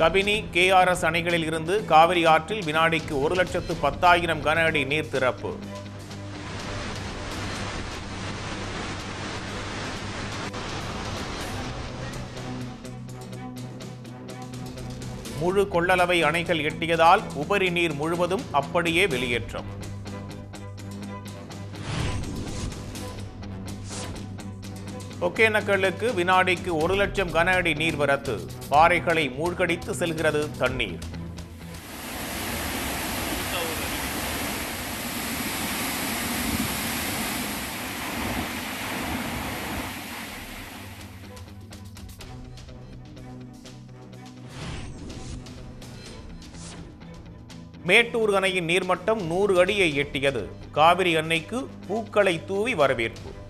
Kabini KRS அணைகளில் இருந்து காவிரி ஆற்றில் வினாடிக்கு ஒரு லட்சத்து பத்தாயிரம் கன அடி நீர் திறப்பு. முழு கொள்ளளவை அணைகள் எட்டியதால் உபரி நீர் முழுவதும் அப்படியே வெளியேற்றம். ஒகேனக்கலுக்கு வினாடிக்கு ஒரு லட்சம் கன அடி நீர்வரத்து பாறைகளை மூழ்கடித்து செல்கிறது தண்ணீர். மேட்டூர் அணையின் நீர்மட்டம் நூறு அடியை எட்டியது. காவிரி அன்னைக்கு பூக்களை தூவி வரவேற்பு.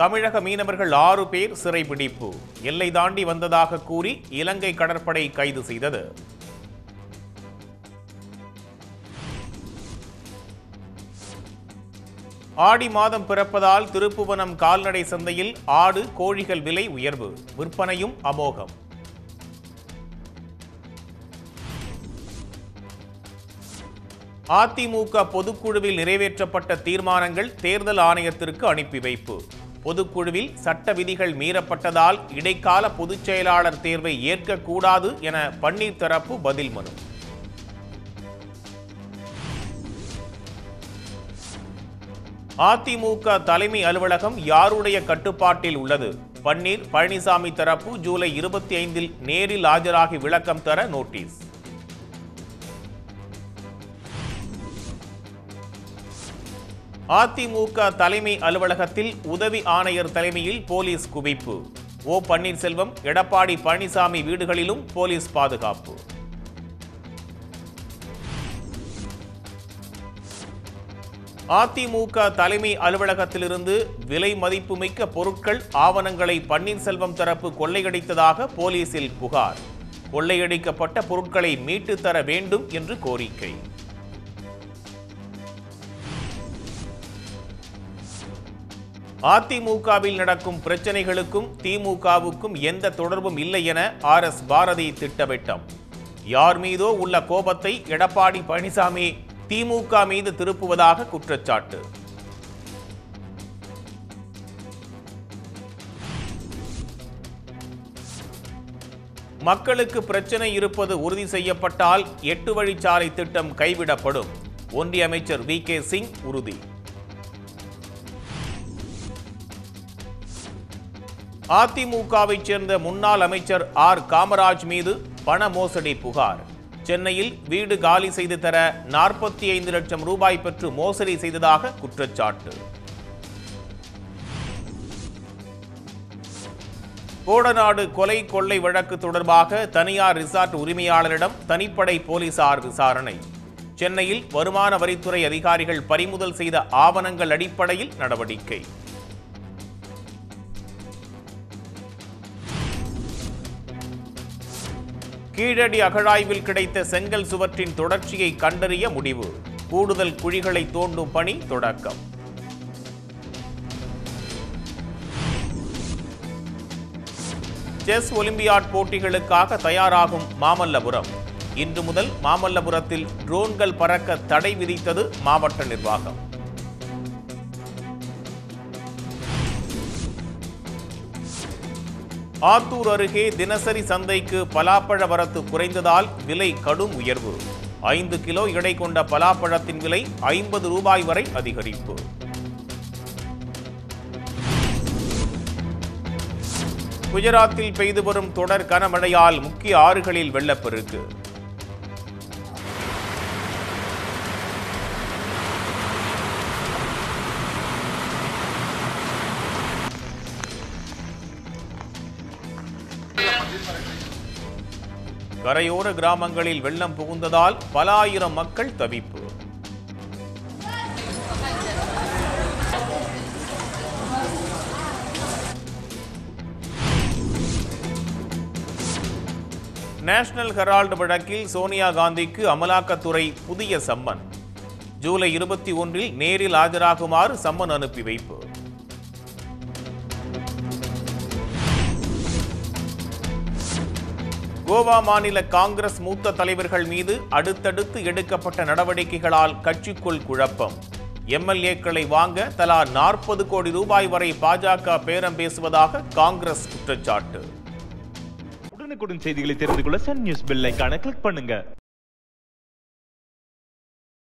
தமிழக மீனவர்கள் ஆறு பேர் சிறைபிடிப்பு. எல்லை தாண்டி வந்ததாக கூறி இலங்கை கடற்படை கைது செய்தது. ஆடி மாதம் பிறப்பதால் திருப்புவனம் கால்நடை சந்தையில் ஆடு கோழிகள் விலை உயர்வு. விற்பனையும் அமோகம். அதிமுக பொதுக்குழுவில் நிறைவேற்றப்பட்ட தீர்மானங்கள் தேர்தல் ஆணையத்திற்கு அனுப்பி வைப்பு. பொதுக்குழுவில் சட்ட விதிகள் மீறப்பட்டதால் இடைக்கால பொதுச் செயலாளர் தேர்வை ஏற்கக்கூடாது என பன்னீர் தரப்பு பதில் மனு. அதிமுக தலைமை அலுவலகம் யாருடைய கட்டுப்பாட்டில் உள்ளது? பன்னீர் பழனிசாமி தரப்பு ஜூலை இருபத்தி ஐந்தில் நேரில் ஆஜராகி விளக்கம் தர நோட்டீஸ். அதிமுக தலைமை அலுவலகத்தில் உதவி ஆணையர் தலைமையில் போலீஸ் குவிப்பு. ஓ பன்னீர்செல்வம் எடப்பாடி பழனிசாமி வீடுகளிலும் போலீஸ் பாதுகாப்பு. அதிமுக தலைமை அலுவலகத்திலிருந்து விலை மதிப்புமிக்க பொருட்கள் ஆவணங்களை பன்னீர்செல்வம் தரப்பு கொள்ளையடித்ததாக போலீசில் புகார். கொள்ளையடிக்கப்பட்ட பொருட்களை மீட்டுத் தர வேண்டும் என்று கோரிக்கை. அதிமுகவில் நடக்கும் பிரச்சனைகளுக்கும் திமுகவுக்கும் எந்த தொடர்பும் இல்லை என ஆர் எஸ் பாரதி திட்டவட்டம் யார் மீதோ உள்ள கோபத்தை எடப்பாடி பழனிசாமி திமுக மீது திருப்புவதாக குற்றச்சாட்டு. மக்களுக்கு பிரச்சனை இருப்பது உறுதி செய்யப்பட்டால் எட்டு வழிச்சாலை திட்டம் கைவிடப்படும். ஒன்றிய அமைச்சர் வி கே சிங் உறுதி. அதிமுகவைச் சேர்ந்த முன்னாள் அமைச்சர் ஆர். காமராஜ் மீது பண மோசடி புகார். சென்னையில் வீடு காலி செய்து தர நாற்பத்தி ஐந்து லட்சம் ரூபாய் பெற்று மோசடி செய்ததாக குற்றச்சாட்டு. கோடநாடு கொலை கொள்ளை வழக்கு தொடர்பாக தனியார் ரிசார்ட் உரிமையாளரிடம் தனிப்படை போலீசார் விசாரணை. சென்னையில் வருமான வரித்துறை அதிகாரிகள் பறிமுதல் செய்த ஆவணங்கள் அடிப்படையில் நடவடிக்கை. கீழடி அகழாய்வில் கிடைத்த செங்கல் சுவற்றின் தொடர்ச்சியை கண்டறிய முடிவு. கூடுதல் குழிகளை தோண்டும் பணி தொடக்கம். செஸ் ஒலிம்பியாட் போட்டிகளுக்காக தயாராகும் மாமல்லபுரம். இன்று முதல் மாமல்லபுரத்தில் ட்ரோன்கள் பறக்க தடை விதித்தது மாவட்ட நிர்வாகம். ஆத்தூர் அருகே தினசரி சந்தைக்கு பலாப்பழ வரத்து குறைந்ததால் விலை கடும் உயர்வு. ஐந்து கிலோ எடை கொண்ட பலாப்பழத்தின் விலை ஐம்பது ரூபாய் வரை அதிகரிப்பு. குஜராத்தில் பெய்து வரும் தொடர் கனமழையால் முக்கிய ஆறுகளில் வெள்ளப்பெருக்கு. கரையோர கிராமங்களில் வெள்ளம் புகுந்ததால் பல ஆயிரம் மக்கள் தவிப்பு. நேஷனல் ஹெரால்டு வழக்கில் சோனியா காந்திக்கு அமலாக்கத்துறை புதிய சம்மன். ஜூலை இருபத்தி ஒன்றில் நேரில் ஆஜராகுமாறு சம்மன் அனுப்பி வைப்பு. கோவா மாநில காங்கிரஸ் மூத்த தலைவர்கள் மீது அடுத்தடுத்து எடுக்கப்பட்ட நடவடிக்கைகளால் கட்சிக்குள் குழப்பம். எம்எல்ஏக்களை வாங்க தலா நாற்பது கோடி ரூபாய் வரை பாஜக பேரம் பேசுவதாக காங்கிரஸ் குற்றச்சாட்டு. உடனுக்குடன் செய்திகளை தெரிந்து கொள்ள சன் நியூஸ் பெல் ஐகானை கிளிக் பண்ணுங்க.